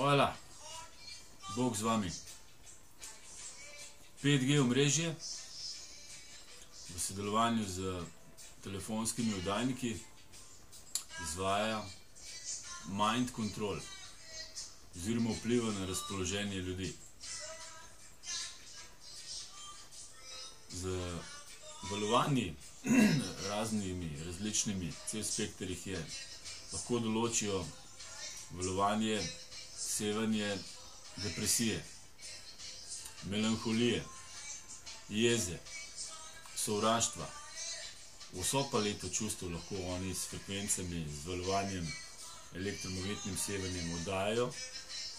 Hvala, Bog z vami. 5G omrežje v sodelovanju z telefonskimi oddajniki izvaja mind control oziroma vpliva na razpoloženje ljudi. Z valovanji raznimi, različnimi, cel spekter jih je, lahko določijo valovanje, sevanje depresije, melanholije, jeze, sovraštva. Vso paleto čustev lahko oni s frekvencami, z valovanjem, elektromagnetnim sevanjem oddajajo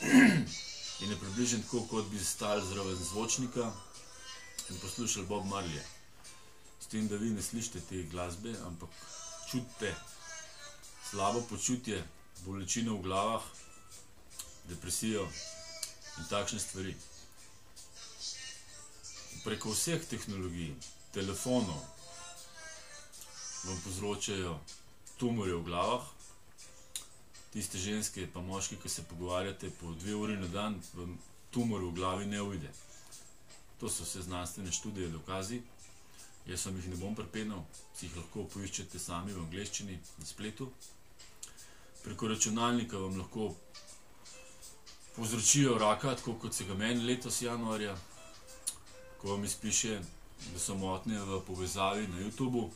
in je približen tako, kot bi stali zraven zvočnika in poslušali Bob Marley. S tem, da vi ne slišite te glasbe, ampak čutite slabo počutje, bolečino v glavah, depresijo in takšne stvari. Preko vseh tehnologij, telefonov, vam povzročajo tumorje v glavah, tiste ženske pa moški, ki se pogovarjate po dve uri na dan, vam tumor v glavi ne ujde. To so vse znanstvene študije, dokazi. Jaz vam jih ne bom prepenal, si jih lahko poiščete sami v angleščini na spletu. Preko računalnika vam lahko povzročijo raka, tako kot se ga meni letos januarja, ko vam izpiše, da so motnje v povezavi na YouTubu,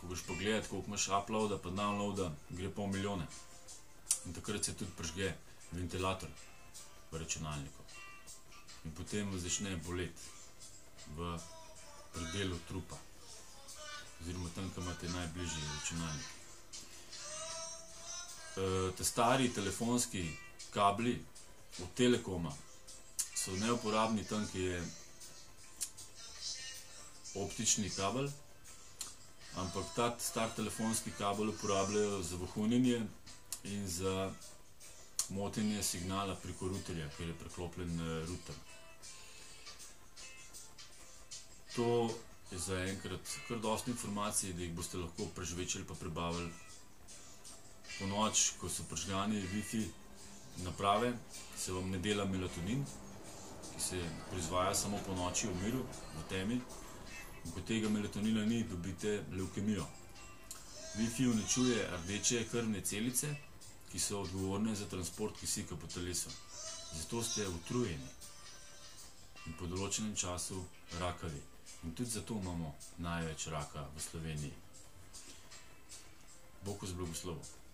ko boš pogledati, koliko imaš uploada pa downloada, gre pol milijone. In takrat se tudi pržge ventilator v računalniku. In potem začne boleti v predelu trupa, oziroma tam, kam imate najbližji računalnik. Te stari telefonski kabli od Telekoma so neuporabni tam, ki je optični kabel, ampak ta star telefonski kabel uporabljajo za vohunjenje in za motenje signala preko ruterja, ker je preklopljen ruter. To je zaenkrat kar dosti informacij, da jih boste lahko prežvečili pa prebavili ponoči, ko so prižgani wifi naprave, se vam ne dela melatonin, ki se proizvaja samo ponoči v miru, v temi. In ko tega melatonina ni, dobite levkemijo. Wi-Fi uničuje rdeče krvne celice, ki so odgovorne za transport kisika po telesu. Zato ste utrujeni in po določenem času rakavi. In tudi zato imamo največ raka v Sloveniji. Bog vas blagoslovi.